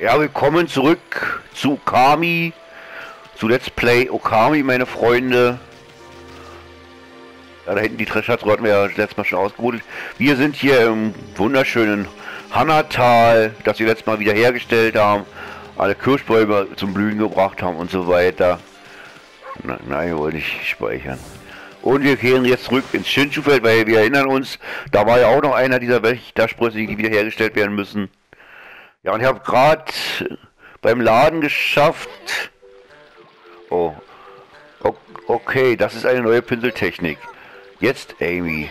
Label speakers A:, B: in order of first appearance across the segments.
A: Ja, willkommen zurück zu Kami, zu Let's Play Okami, meine Freunde. Ja, da hinten die Schatzruhe hatten wir ja letztes Mal schon ausgebuddelt. Wir sind hier im wunderschönen Hannatal, das wir letztes Mal wieder hergestellt haben. Alle Kirschbäume zum Blühen gebracht haben und so weiter. Na, nein, wollte ich speichern. Und wir kehren jetzt zurück ins Shinchu-Feld, weil wir erinnern uns, da war ja auch noch einer dieser Wächtersprüsse, die wiederhergestellt werden müssen. Ja, und ich habe gerade beim Laden geschafft. Oh. Okay, das ist eine neue Pinseltechnik. Jetzt, Amy.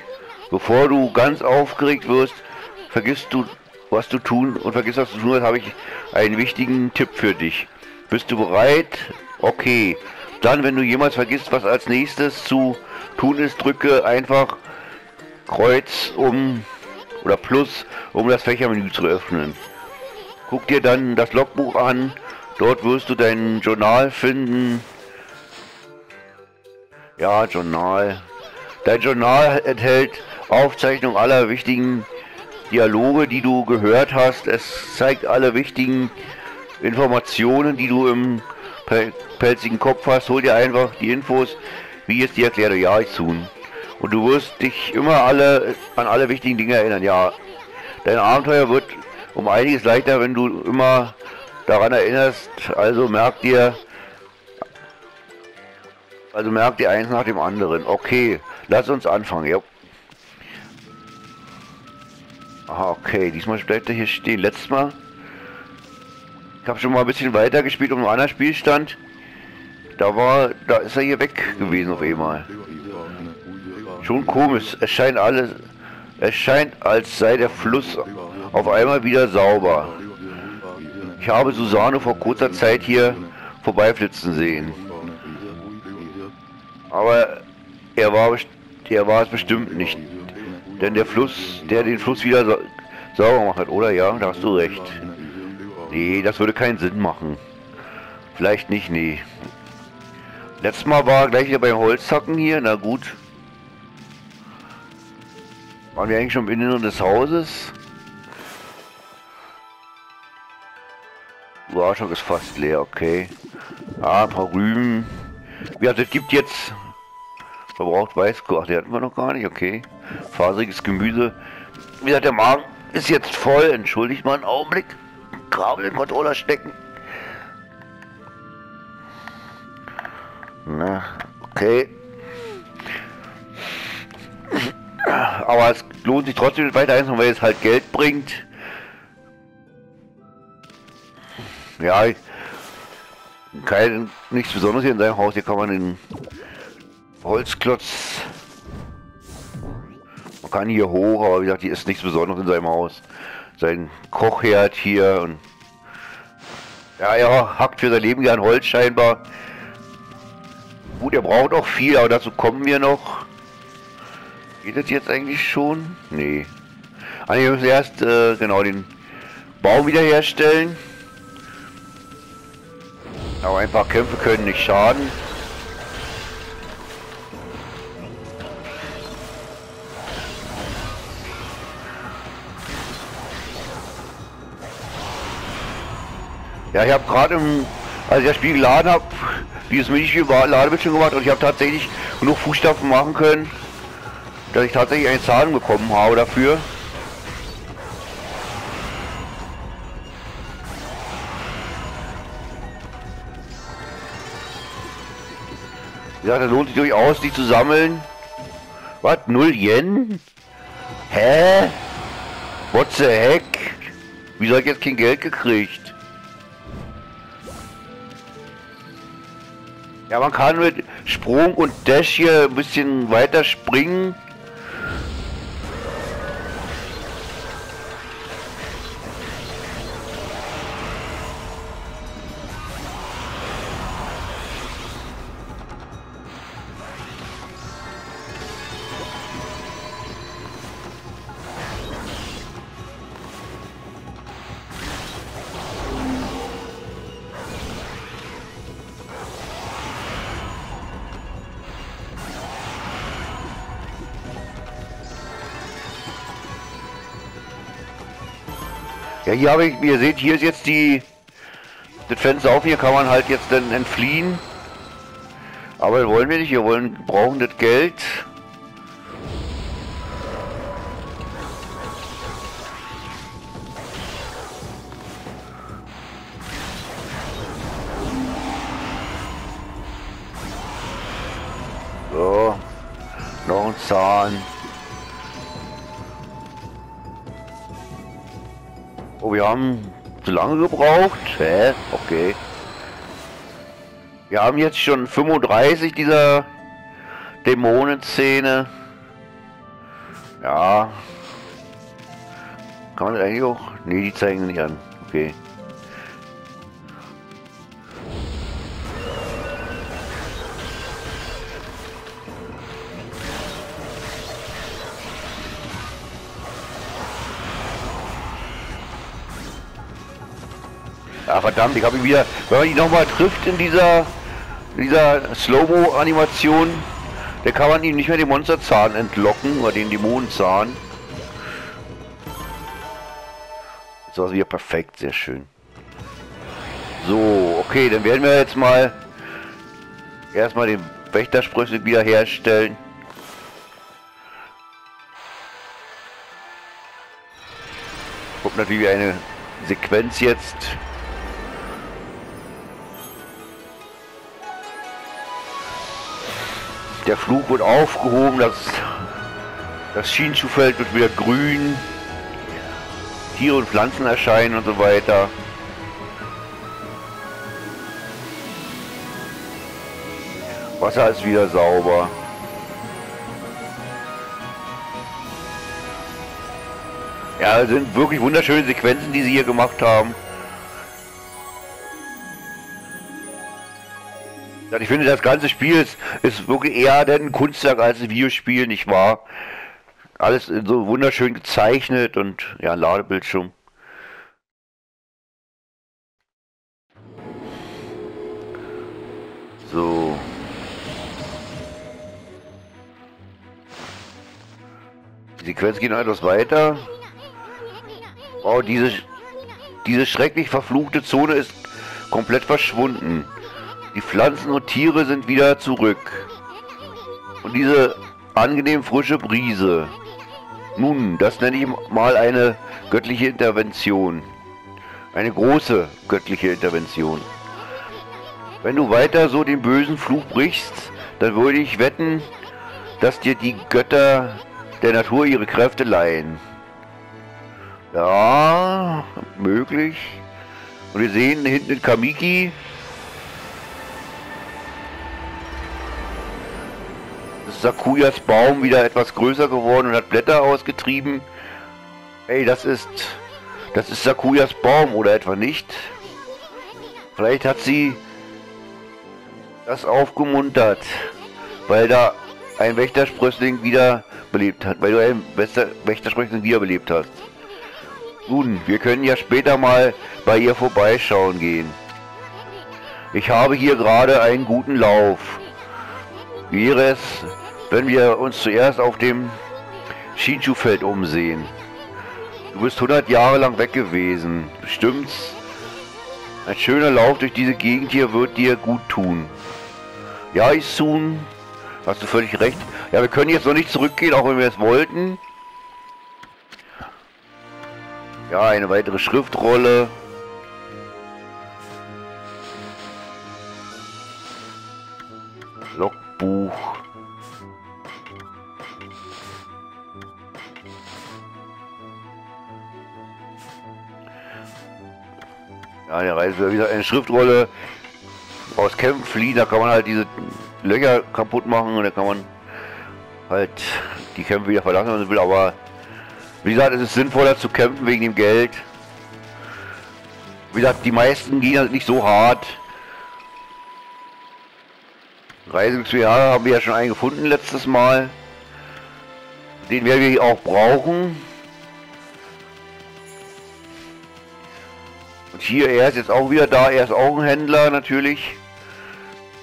A: Bevor du ganz aufgeregt wirst, vergisst du, was du tun und vergisst, was du tun hast, habe ich einen wichtigen Tipp für dich. Bist du bereit? Okay. Dann, wenn du jemals vergisst, was als nächstes zu tun ist, drücke einfach Kreuz um oder Plus, um das Fächermenü zu öffnen. Guck dir dann das Logbuch an. Dort wirst du dein Journal finden. Ja, Journal. Dein Journal enthält Aufzeichnung aller wichtigen Dialoge, die du gehört hast. Es zeigt alle wichtigen Informationen, die du im pelzigen Kopf hast. Hol dir einfach die Infos, wie es dir erklärt. Ja, ich tun. Und du wirst dich immer alle an alle wichtigen Dinge erinnern. Ja, dein Abenteuer wird um einiges leichter, wenn du immer daran erinnerst. Also merk dir, also merk dir eins nach dem anderen. Okay, lass uns anfangen. Ja. Okay, diesmal bleibt er hier stehen. Letztes Mal, ich habe schon mal ein bisschen weiter gespielt um einen anderen Spielstand. Da war, da ist er hier weg gewesen auf einmal. Schon komisch. Es scheint alles, es scheint, als sei der Fluss auf einmal wieder sauber. Ich habe Susanne vor kurzer Zeit hier vorbeiflitzen sehen. Aber er war, er war es bestimmt nicht. Denn der Fluss, der den Fluss wieder sa sauber gemacht hat, oder? Ja, da hast du recht. Nee, das würde keinen Sinn machen. Vielleicht nicht, nee. Letztes Mal war er gleich wieder beim Holzhacken hier, na gut. Waren wir eigentlich schon im Inneren des Hauses? Wahrscheinlich ist fast leer, okay. Ah, ein paar Rüben. Ja, das gibt jetzt verbraucht Weißkohl. Ach, der hatten wir noch gar nicht, okay. Faseriges Gemüse. Wie gesagt, der Magen ist jetzt voll. Entschuldigt mal einen Augenblick. Kabel den Controller stecken. Na, okay. Aber es lohnt sich trotzdem weiter einzuholen, weil es halt Geld bringt. Ja, kein, nichts Besonderes hier in seinem Haus. Hier kann man den Holzklotz. Man kann hier hoch, aber wie gesagt, hier ist nichts Besonderes in seinem Haus. Sein Kochherd hier und ja, er hackt für sein Leben gern Holz scheinbar. Gut, er braucht auch viel, aber dazu kommen wir noch. Geht das jetzt eigentlich schon? Nee. Ah, wir müssen erst äh, genau den Baum wiederherstellen. Aber ein paar Kämpfe können nicht schaden. Ja, ich habe gerade, als ich das Spiel geladen habe, dieses Minispiel-Ladebildschirm gemacht und ich habe tatsächlich genug Fußstapfen machen können, dass ich tatsächlich eine Zahlung bekommen habe dafür. Ja, da lohnt sich durchaus, die zu sammeln. Was? Null Yen? Hä? What the heck? Wieso ich jetzt kein Geld gekriegt? Ja, man kann mit Sprung und Dash hier ein bisschen weiter springen. Ja, hier habe ich, wie ihr seht, hier ist jetzt die Das Fenster auf, hier kann man halt jetzt dann entfliehen. Aber wollen wir nicht, wir wollen, brauchen das Geld. So, noch ein Zahn. Oh, wir haben zu lange gebraucht. Hä? Okay. Wir haben jetzt schon 35 dieser Dämonenszene. Ja. Kann man das eigentlich auch? Ne, die zeigen nicht an. Okay. Verdammt, ich habe ihn wieder, wenn man ihn nochmal trifft in dieser, dieser Slow-Mo-Animation, da kann man ihm nicht mehr den Monsterzahn entlocken oder den Dämonenzahn. War es wieder perfekt, sehr schön. So, okay, dann werden wir jetzt mal erstmal den Wächtersprüssel wieder herstellen. Guck natürlich eine Sequenz jetzt. Der Fluch wird aufgehoben, das, das Schienenschuhfeld wird wieder grün. Tiere und Pflanzen erscheinen und so weiter. Wasser ist wieder sauber. Ja, sind wirklich wunderschöne Sequenzen, die sie hier gemacht haben. Ich finde, das ganze Spiel ist, ist wirklich eher ein Kunstwerk als ein Videospiel, nicht wahr? Alles so wunderschön gezeichnet und ja, Ladebildschirm. So. Die Sequenz geht etwas weiter. Oh, diese, diese schrecklich verfluchte Zone ist komplett verschwunden. Die Pflanzen und Tiere sind wieder zurück. Und diese angenehm frische Brise. Nun, das nenne ich mal eine göttliche Intervention. Eine große göttliche Intervention. Wenn du weiter so den bösen Fluch brichst, dann würde ich wetten, dass dir die Götter der Natur ihre Kräfte leihen. Ja, möglich. Und wir sehen hinten in Kamiki, Sakuyas Baum wieder etwas größer geworden und hat Blätter ausgetrieben. Ey, das ist... Das ist Sakuyas Baum, oder etwa nicht? Vielleicht hat sie das aufgemuntert, weil da ein Wächtersprössling wieder belebt hat, weil du ein Wächtersprössling wiederbelebt hast. Nun, wir können ja später mal bei ihr vorbeischauen gehen. Ich habe hier gerade einen guten Lauf. Wäre es, wenn wir uns zuerst auf dem Shinchu-Feld umsehen. Du bist 100 Jahre lang weg gewesen. Stimmt's? Ein schöner Lauf durch diese Gegend hier wird dir gut tun. Ja, Isun, hast du völlig recht. Ja, wir können jetzt noch nicht zurückgehen, auch wenn wir es wollten. Ja, eine weitere Schriftrolle. Logbuch. Ja, der Reise wieder eine Schriftrolle aus Kämpfen fliehen, da kann man halt diese Löcher kaputt machen und da kann man halt die Kämpfe wieder verlassen, wenn man will, aber wie gesagt, es ist sinnvoller zu kämpfen wegen dem Geld. Wie gesagt, die meisten gehen halt nicht so hart. Reisungsjahre haben wir ja schon einen gefunden letztes Mal. Den werden wir auch brauchen. Und hier, er ist jetzt auch wieder da, er ist auch ein Händler natürlich.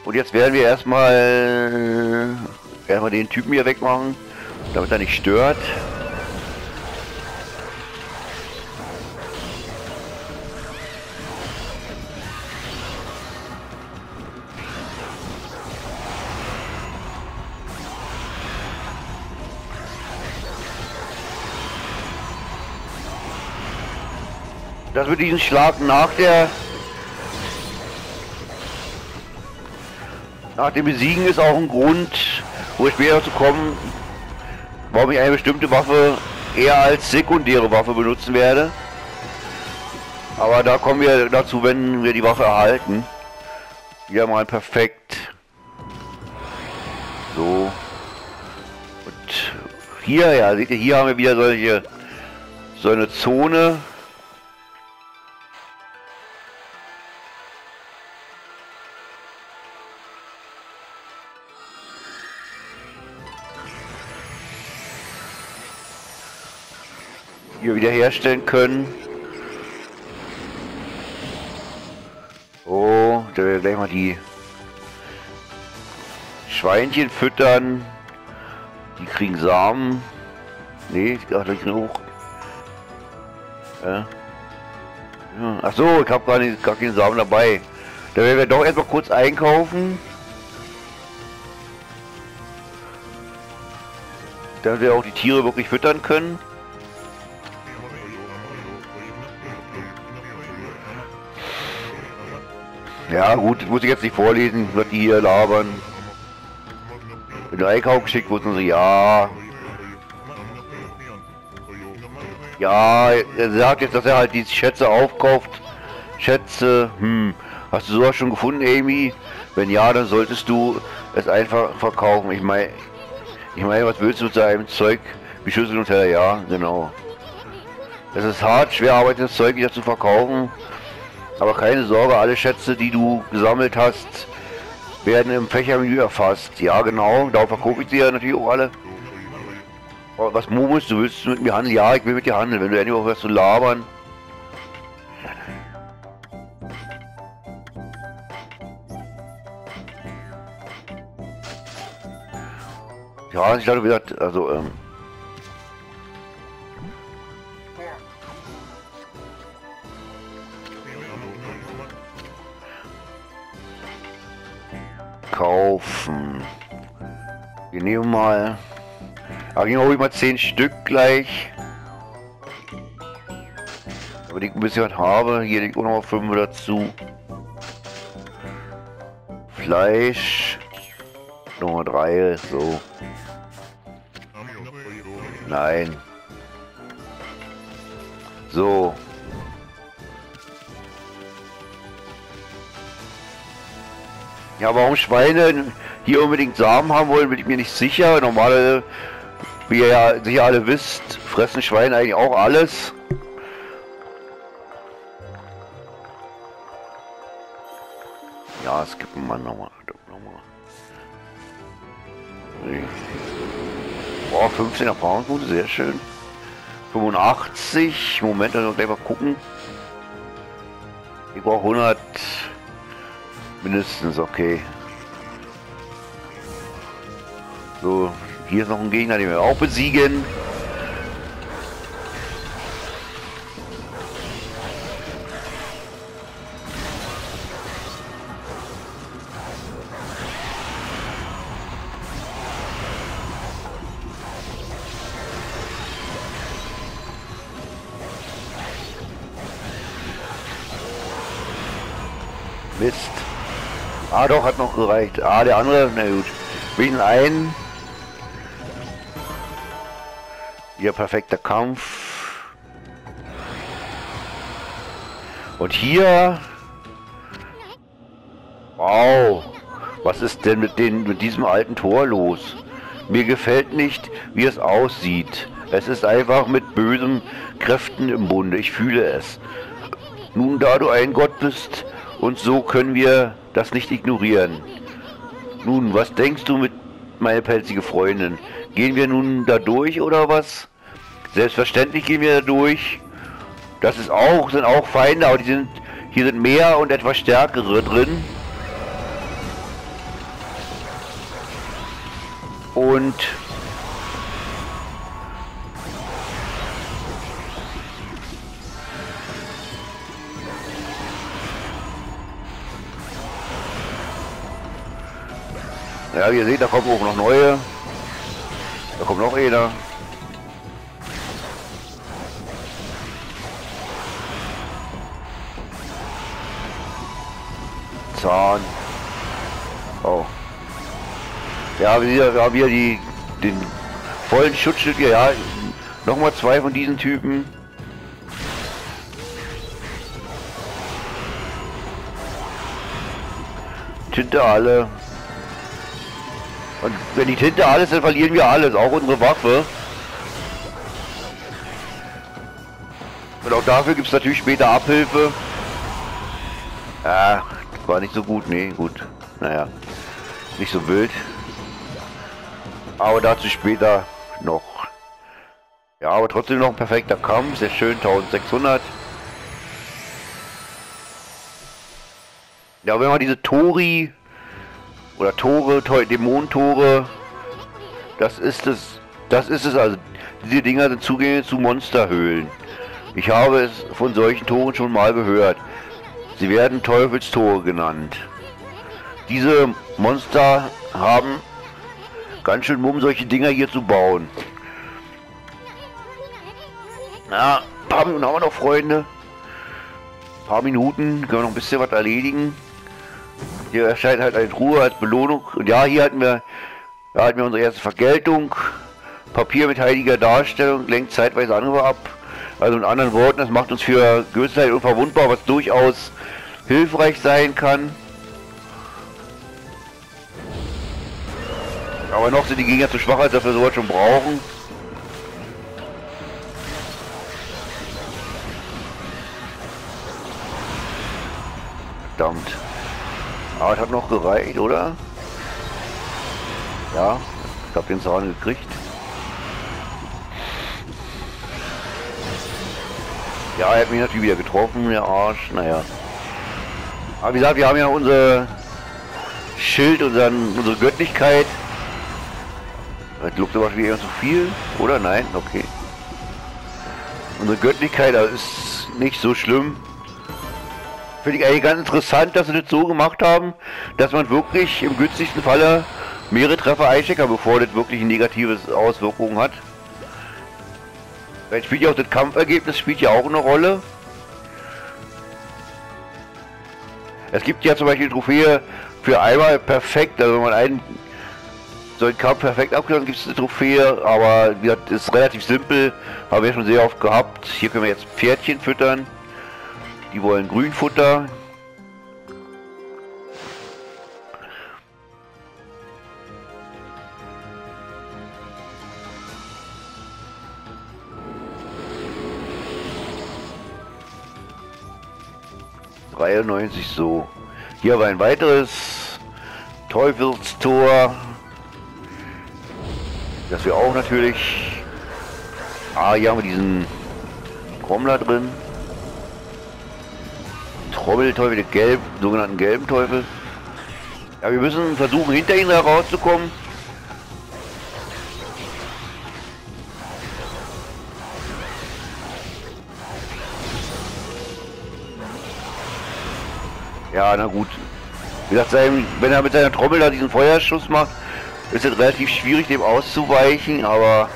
A: Und jetzt werden wir erstmal erstmal den Typen hier wegmachen, damit er nicht stört. Dass wir diesen Schlag nach der nach dem Besiegen ist auch ein Grund, wo ich später zu kommen, warum ich eine bestimmte Waffe eher als sekundäre Waffe benutzen werde. Aber da kommen wir dazu, wenn wir die Waffe erhalten. Wieder mal perfekt. So. Und hier, ja, seht ihr, hier haben wir wieder solche so eine Zone. Wiederherstellen können. Oh, da werden wir gleich mal die Schweinchen füttern. Die kriegen Samen. Nee, ach, die kriegen auch. Ja. ja. So, ich habe gar, nicht, gar keinen Samen dabei. Da werden wir doch erstmal kurz einkaufen. Damit wir auch die Tiere wirklich füttern können. Ja gut, muss ich jetzt nicht vorlesen, was die hier labern. Wenn der Einkauf geschickt wurde, so, ja. Ja, er sagt jetzt, dass er halt die Schätze aufkauft. Schätze, hm. Hast du sowas schon gefunden, Amy? Wenn ja, dann solltest du es einfach verkaufen. Ich meine, ich meine, was willst du mit seinem Zeug? Wie Schüssel und Teller? Ja, genau. Es ist hart, schwer arbeitendes Zeug wieder zu verkaufen. Aber keine Sorge, alle Schätze, die du gesammelt hast, werden im Fächermenü erfasst. Ja, genau, darauf verkaufe ich sie ja natürlich auch alle. Was Momus, du willst mit mir handeln? Ja, ich will mit dir handeln. Wenn du endlich aufhörst zu labern. Ja, ich wie gesagt, also, ähm, kaufen. Wir nehmen mal... Ja, gehen wir mal 10 Stück gleich. Aber ich ein bisschen was habe. Hier liegt auch noch mal 5 dazu. Fleisch. Nummer 3, so. Nein. Ja, warum Schweine hier unbedingt Samen haben wollen, bin ich mir nicht sicher. Normale, wie ihr ja sicher alle wisst, fressen Schweine eigentlich auch alles. Ja, es gibt einen Mann nochmal. Boah, 15 Erfahrungspunkte, sehr schön. 85, Moment, dann gleich mal gucken. Ich brauche 100 mindestens, okay. So, hier ist noch ein Gegner, den wir auch besiegen. Doch, hat noch gereicht. Ah, der andere, na gut. Wegen ein. Hier perfekter Kampf. Und hier. Wow. Was ist denn mit, den, mit diesem alten Tor los? Mir gefällt nicht, wie es aussieht. Es ist einfach mit bösen Kräften im Bunde. Ich fühle es. Nun, da du ein Gott bist, und so können wir das nicht ignorieren. Nun, was denkst du mit meine pelzige Freundin? Gehen wir nun da durch oder was? Selbstverständlich gehen wir da durch. Das ist auch, sind auch Feinde, aber die sind, hier sind mehr und etwas stärkere drin. Und Ja, wie ihr seht, da kommen auch noch neue. Da kommt noch einer. Zahn. Oh. Ja, wir, wir haben hier die, den vollen Schutzschild hier. Ja, nochmal zwei von diesen Typen. Tinte alle. Und wenn die Tinte alles, dann verlieren wir alles, auch unsere Waffe. Und auch dafür gibt es natürlich später Abhilfe. Ja, war nicht so gut, nee, gut. Naja, nicht so wild. Aber dazu später noch. Ja, aber trotzdem noch ein perfekter Kampf, sehr schön, 1600. Ja, wenn man diese Tori oder Tore, Dämonentore, das ist es, das ist es also. Diese Dinger sind Zugänge zu Monsterhöhlen. Ich habe es von solchen Toren schon mal gehört. Sie werden Teufelstore genannt. Diese Monster haben ganz schön Mumm, solche Dinger hier zu bauen. Na, paar Minuten haben wir noch, Freunde. Ein paar Minuten können wir noch ein bisschen was erledigen. Hier erscheint halt eine Truhe als Belohnung. Und ja, hier hatten wir, da hatten wir unsere erste Vergeltung. Papier mit heiliger Darstellung lenkt zeitweise andere ab. Also in anderen Worten, das macht uns für Gewissheit unverwundbar, was durchaus hilfreich sein kann. Aber noch sind die Gegner zu schwach, als dass wir sowas schon brauchen. Verdammt. Aber es hat noch gereicht, oder? Ja, ich habe den Zahn gekriegt. Ja, er hat mich natürlich wieder getroffen, der Arsch. Naja. Aber wie gesagt, wir haben ja unser Schild, unseren, unsere Göttlichkeit. Das lookt aber wieder zu viel, oder? Nein? Okay. Unsere Göttlichkeit das ist nicht so schlimm. Finde ich eigentlich ganz interessant, dass sie das so gemacht haben, dass man wirklich im günstigsten Falle mehrere Treffer einstecken, bevor das wirklich negative Auswirkungen hat. Dann spielt ja auch das Kampfergebnis spielt ja auch eine Rolle. Es gibt ja zum Beispiel Trophäe für einmal perfekt, also wenn man einen so einen Kampf perfekt abgeschlossen gibt es eine Trophäe, aber das ist relativ simpel, haben wir schon sehr oft gehabt. Hier können wir jetzt Pferdchen füttern. Die wollen Grünfutter. Dreiundneunzig so. Hier war ein weiteres Teufelstor. Das wir auch natürlich. Ah, hier haben wir diesen Trommler drin. Trommelteufel, den gelb, sogenannten gelben Teufel. Ja, wir müssen versuchen, hinter ihnen herauszukommen. Ja, na gut. Wie gesagt, wenn er mit seiner Trommel da diesen Feuerschuss macht, ist es relativ schwierig, dem auszuweichen, aber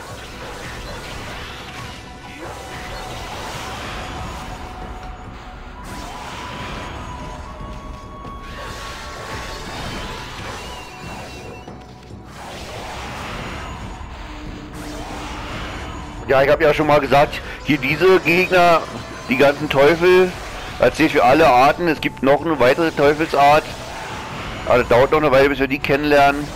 A: Ja, ich habe ja schon mal gesagt, hier diese Gegner, die ganzen Teufel, erzählt für alle Arten. Es gibt noch eine weitere Teufelsart. Aber das dauert noch eine Weile, bis wir die kennenlernen.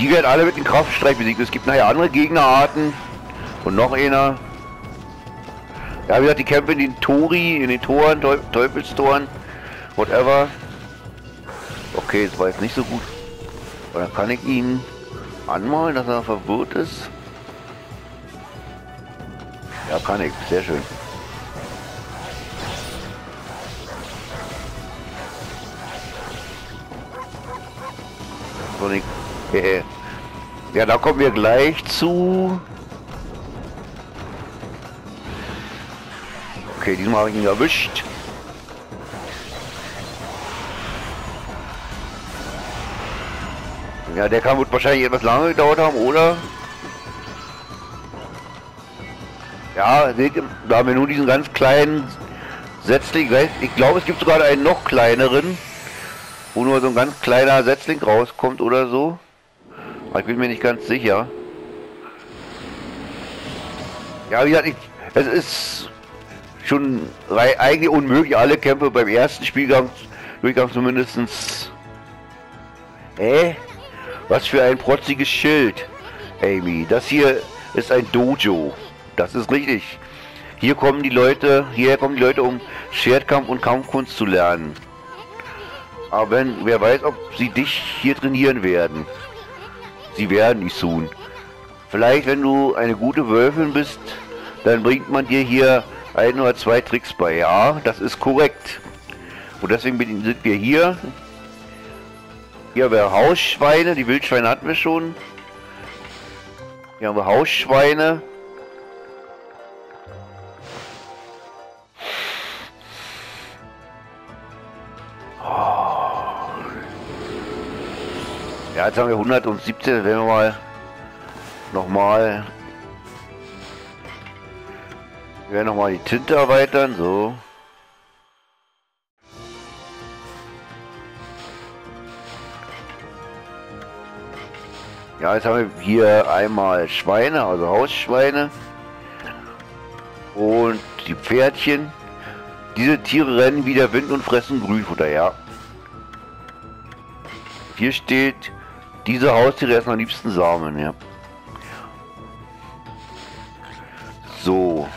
A: Die werden alle mit dem Kraftstreich besiegt. Es gibt nachher andere Gegnerarten. Und noch einer. Ja, wie gesagt, die kämpfen in den Tori, in den Toren, Teufelstoren, whatever. Okay, das war jetzt nicht so gut. Dann kann ich ihn anmalen, dass er verwirrt ist? Ja, kann ich. Sehr schön. Ja, da kommen wir gleich zu. Okay, diesmal habe ich ihn erwischt. Ja, der kann wahrscheinlich etwas lange gedauert haben, oder? Ja, da haben wir nur diesen ganz kleinen Setzling, ich glaube es gibt sogar einen noch kleineren, wo nur so ein ganz kleiner Setzling rauskommt oder so. Aber ich bin mir nicht ganz sicher. Ja, wie gesagt, ich, es ist schon eigentlich unmöglich, alle Kämpfe beim ersten Spielgang, Durchgang zumindestens. Äh? Was für ein protziges Schild, Amy. Das hier ist ein Dojo. Das ist richtig. Hier kommen die Leute, hierher kommen die Leute, um Schwertkampf und Kampfkunst zu lernen. Aber wenn, wer weiß, ob sie dich hier trainieren werden. Sie werden nicht tun. Vielleicht, wenn du eine gute Wölfin bist, dann bringt man dir hier ein oder zwei Tricks bei. Ja, das ist korrekt. Und deswegen sind wir hier. Hier haben wir Hausschweine. Die Wildschweine hatten wir schon. Hier haben wir Hausschweine. Ja, jetzt haben wir 117, wenn wir mal nochmal wir werden nochmal die Tinte erweitern, so. Ja, jetzt haben wir hier einmal Schweine, also Hausschweine. Und die Pferdchen. Diese Tiere rennen wie der Wind und fressen Grünfutter, ja. Hier steht, diese Haustiere essen am liebsten Samen, ja. So.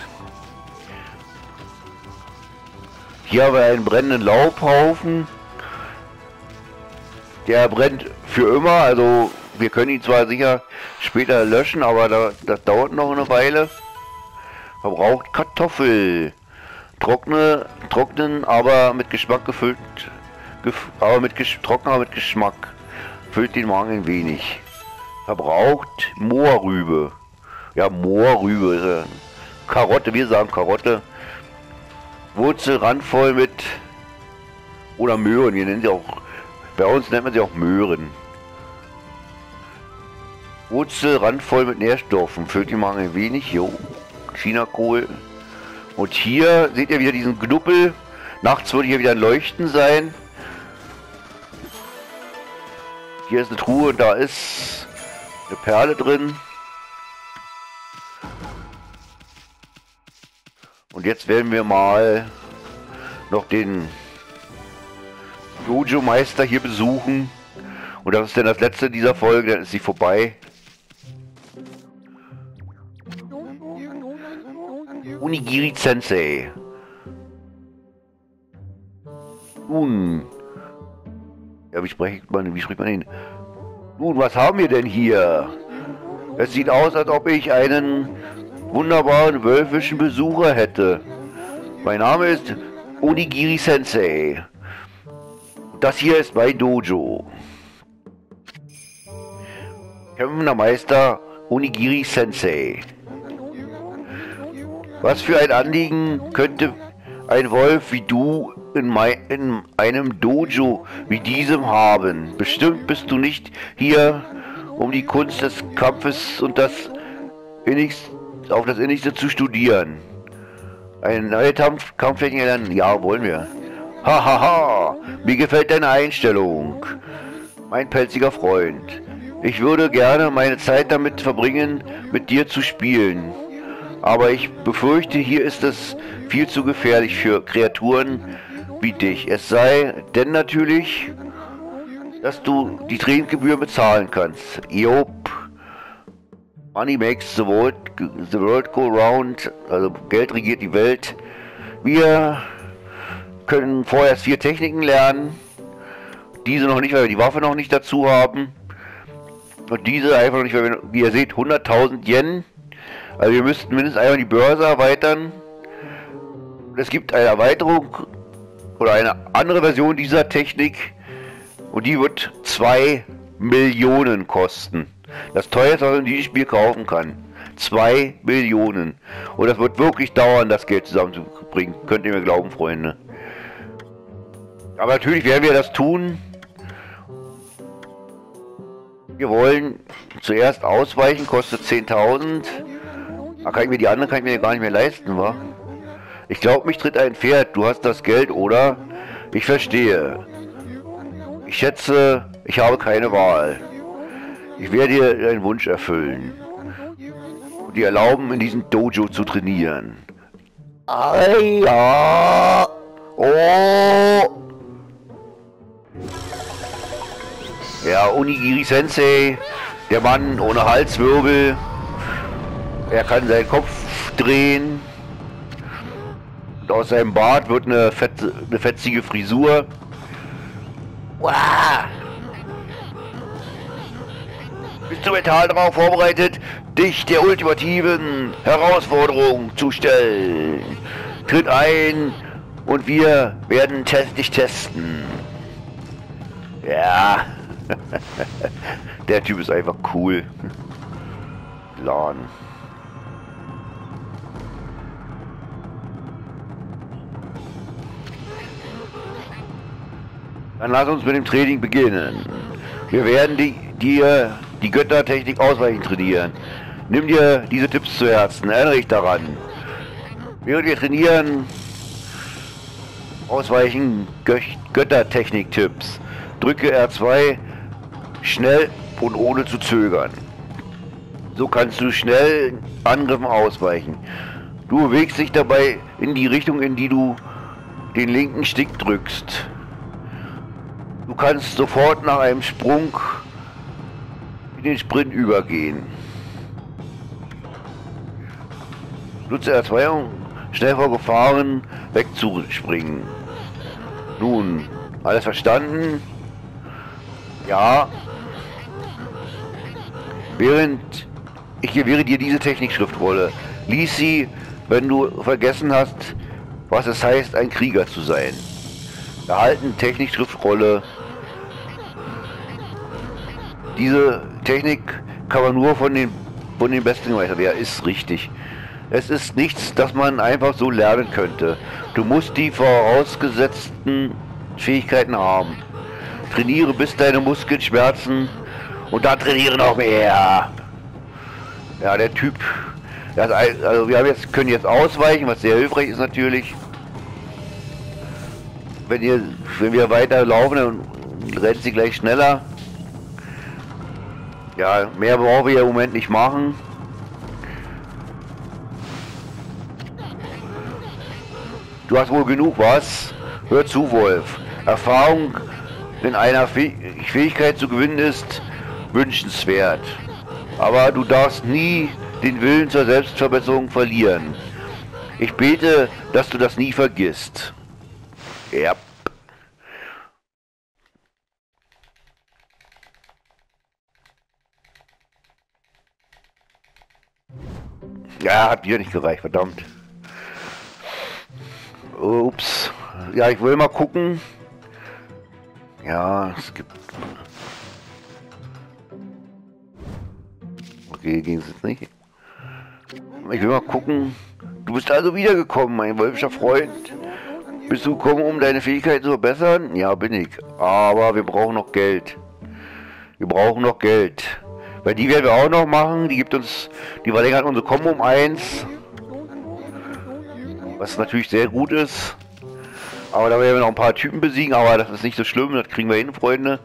A: Hier haben wir einen brennenden Laubhaufen. Der brennt für immer, also wir können ihn zwar sicher später löschen, aber da, das dauert noch eine Weile. Verbraucht Kartoffel. Trockne, trocknen, aber mit Geschmack gefüllt. Gef, aber mit trocken, aber mit Geschmack. Füllt den Magen ein wenig. Verbraucht Moorrübe. Ja, Moorrübe. Karotte, wir sagen Karotte. Wurzel randvoll mit oder Möhren. Wir nennen sie auch, bei uns nennt man sie auch Möhren. Wurzel randvoll mit Nährstoffen. Füllt die ein wenig. Jo. China-Kohl. Und hier seht ihr wieder diesen Knuppel. Nachts würde hier wieder ein Leuchten sein. Hier ist eine Truhe und da ist eine Perle drin. Und jetzt werden wir mal noch den Dojo-Meister hier besuchen. Und das ist dann das letzte dieser Folge, dann ist sie vorbei. Unigiri Sensei. Nun. Ja, wie spricht man, wie spricht man ihn? Nun, was haben wir denn hier? Es sieht aus, als ob ich einen wunderbaren wölfischen Besucher hätte. Mein Name ist Onigiri Sensei. Das hier ist mein Dojo. Kämpfender Meister Onigiri Sensei. Was für ein Anliegen könnte ein Wolf wie du in, mein, in, einem Dojo wie diesem haben? Bestimmt bist du nicht hier, um die Kunst des Kampfes und das innigste auf das Innigste zu studieren. Eine neue Kampf Kampftechnik lernen? Ja, wollen wir. Hahaha, ha, ha. mir gefällt deine Einstellung. Mein pelziger Freund. Ich würde gerne meine Zeit damit verbringen, mit dir zu spielen. Aber ich befürchte, hier ist es viel zu gefährlich für Kreaturen wie dich. Es sei denn natürlich, dass du die Trainingsgebühr bezahlen kannst. Jop. Money makes the world, the world go round. Also Geld regiert die Welt. Wir können vorher vier Techniken lernen. Diese noch nicht, weil wir die Waffe noch nicht dazu haben. Und diese einfach noch nicht, weil wir, wie ihr seht, 100.000 Yen. Also wir müssten mindestens einmal die Börse erweitern. Es gibt eine Erweiterung oder eine andere Version dieser Technik. Und die wird 2 Millionen kosten. Das teuerste, was man in diesem Spiel kaufen kann. 2 Millionen. Und das wird wirklich dauern, das Geld zusammenzubringen. Könnt ihr mir glauben, Freunde. Aber natürlich werden wir das tun. Wir wollen zuerst ausweichen, kostet 10.000. Da kann ich mir die anderen kann ich mir gar nicht mehr leisten, wa? Ich glaube, mich tritt ein Pferd. Du hast das Geld, oder? Ich verstehe. Ich schätze, ich habe keine Wahl. Ich werde dir deinen Wunsch erfüllen. Und dir erlauben, in diesem Dojo zu trainieren. Ja. Oh. Ja, Onigiri Sensei, der Mann ohne Halswirbel. Er kann seinen Kopf drehen. Und aus seinem Bart wird eine, fett, eine fetzige Frisur. Wow. Bist du mental darauf vorbereitet, dich der ultimativen Herausforderung zu stellen? Tritt ein und wir werden dich testen. Ja. der Typ ist einfach cool. Lan. Dann lass uns mit dem Training beginnen. Wir werden dir die Göttertechnik ausweichen trainieren. Nimm dir diese Tipps zu Herzen, erinnere dich daran. Während wir trainieren, ausweichen Gö Göttertechnik-Tipps. Drücke R2 schnell und ohne zu zögern. So kannst du schnell Angriffen ausweichen. Du bewegst dich dabei in die Richtung, in die du den linken Stick drückst. Du kannst sofort nach einem Sprung in den Sprint übergehen. Nutze R2, um schnell vor Gefahren wegzuspringen. Nun, alles verstanden? Ja. Während ich gewähre dir diese Technikschriftrolle. Lies sie, wenn du vergessen hast, was es heißt, ein Krieger zu sein. Erhalten Technikschriftrolle. Diese Technik kann man nur von den, von den Besten weiter. Ja, ist richtig. Es ist nichts, das man einfach so lernen könnte. Du musst die vorausgesetzten Fähigkeiten haben. Trainiere bis deine Muskeln schmerzen und dann trainiere noch mehr. Ja, der Typ. also wir jetzt, können jetzt ausweichen, was sehr hilfreich ist natürlich. Wenn, ihr, wenn wir weiter laufen, dann rennt sie gleich schneller. Ja, mehr brauchen wir im Moment nicht machen. Du hast wohl genug, was? Hör zu, Wolf. Erfahrung in einer Fähigkeit zu gewinnen ist wünschenswert. Aber du darfst nie den Willen zur Selbstverbesserung verlieren. Ich bete, dass du das nie vergisst. Ja. Ja, hat dir nicht gereicht, verdammt. Ups. Ja, ich will mal gucken. Ja, es gibt Okay, ging es jetzt nicht. Ich will mal gucken. Du bist also wiedergekommen, mein wolfischer Freund. Bist du gekommen, um deine Fähigkeit zu verbessern? Ja, bin ich. Aber wir brauchen noch Geld. Wir brauchen noch Geld. Weil die werden wir auch noch machen. Die gibt uns, die verlängert unsere Kombo um 1. Was natürlich sehr gut ist. Aber da werden wir noch ein paar Typen besiegen. Aber das ist nicht so schlimm. Das kriegen wir hin, Freunde.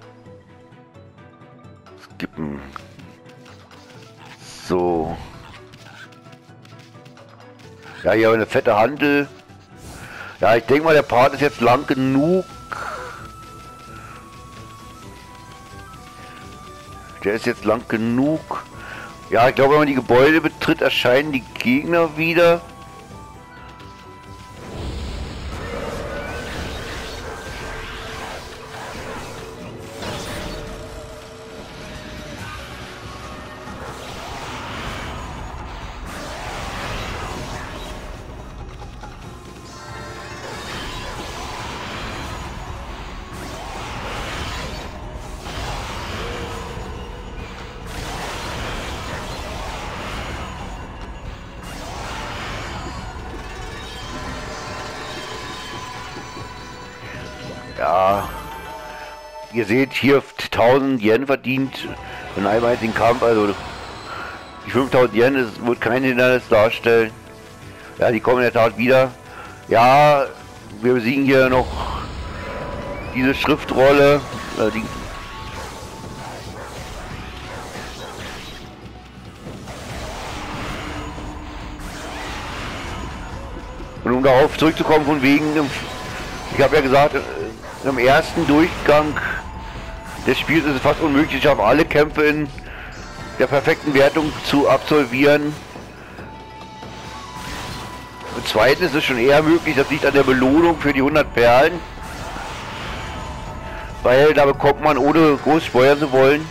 A: Skippen. So. Ja, hier eine fette Handel. Ja, ich denke mal, der Part ist jetzt lang genug. Der ist jetzt lang genug. Ja, ich glaube, wenn man die Gebäude betritt, erscheinen die Gegner wieder. Ja, ihr seht hier 1000 Yen verdient in einem einzigen Kampf, also die 5000 Yen das wird kein Hindernis darstellen. Ja, die kommen in der Tat wieder. Ja, wir besiegen hier noch diese Schriftrolle. Äh, die Und um darauf zurückzukommen, von wegen, ich habe ja gesagt, im ersten Durchgang des Spiels ist es fast unmöglich, auf alle Kämpfe in der perfekten Wertung zu absolvieren. Im zweiten ist es schon eher möglich, das liegt an der Belohnung für die 100 Perlen. Weil da bekommt man, ohne groß spoilern zu wollen,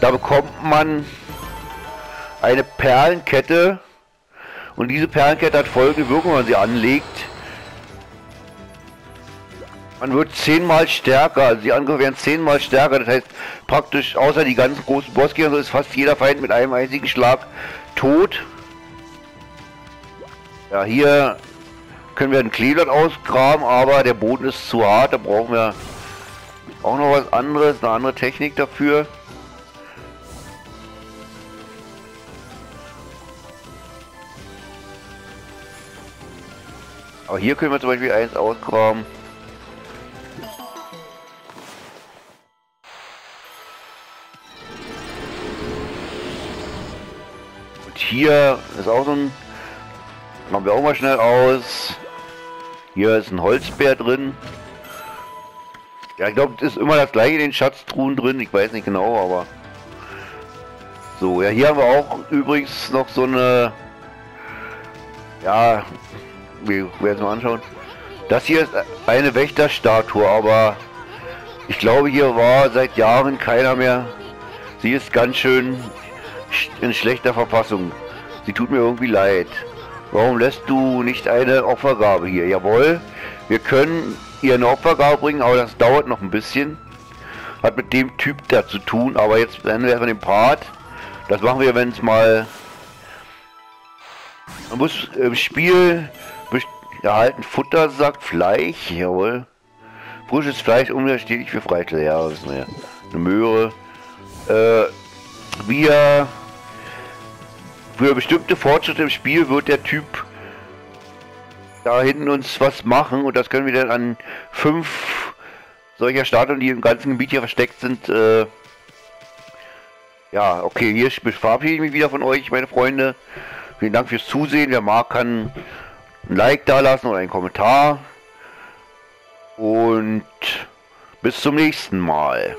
A: da bekommt man eine Perlenkette. Und diese Perlenkette hat folgende Wirkung, wenn man sie anlegt. Man wird zehnmal stärker, also die Angriffe werden zehnmal stärker, das heißt praktisch außer die ganzen großen Bossgegner ist fast jeder Feind mit einem einzigen Schlag tot. Ja, hier können wir einen Kleeblatt ausgraben, aber der Boden ist zu hart, da brauchen wir auch noch was anderes, eine andere Technik dafür. Aber hier können wir zum Beispiel eins ausgraben. Hier ist auch so ein... Machen wir auch mal schnell aus. Hier ist ein Holzbär drin. Ja, ich glaube, es ist immer das gleiche in den Schatztruhen drin. Ich weiß nicht genau, aber... So, ja, hier haben wir auch übrigens noch so eine... Ja, wir werden es mal anschauen. Das hier ist eine Wächterstatue, aber ich glaube, hier war seit Jahren keiner mehr. Sie ist ganz schön in schlechter Verfassung. Sie tut mir irgendwie leid. Warum lässt du nicht eine Opfergabe hier? Jawohl, wir können ihr eine Opfergabe bringen, aber das dauert noch ein bisschen. Hat mit dem Typ da zu tun, aber jetzt beenden wir erstmal den Part. Das machen wir, wenn es mal... Man muss im Spiel erhalten Futtersack, Fleisch, jawohl. Frisches Fleisch unwiderstehlich für Freikleider, ja, wir ja. Eine Möhre. Äh, wir für bestimmte Fortschritte im Spiel wird der Typ da hinten uns was machen und das können wir dann an fünf solcher Statuen, die im ganzen Gebiet hier versteckt sind, äh ja, okay, hier verabschiede ich mich wieder von euch, meine Freunde. Vielen Dank fürs Zusehen. Wer mag, kann ein Like da lassen oder einen Kommentar. Und bis zum nächsten Mal.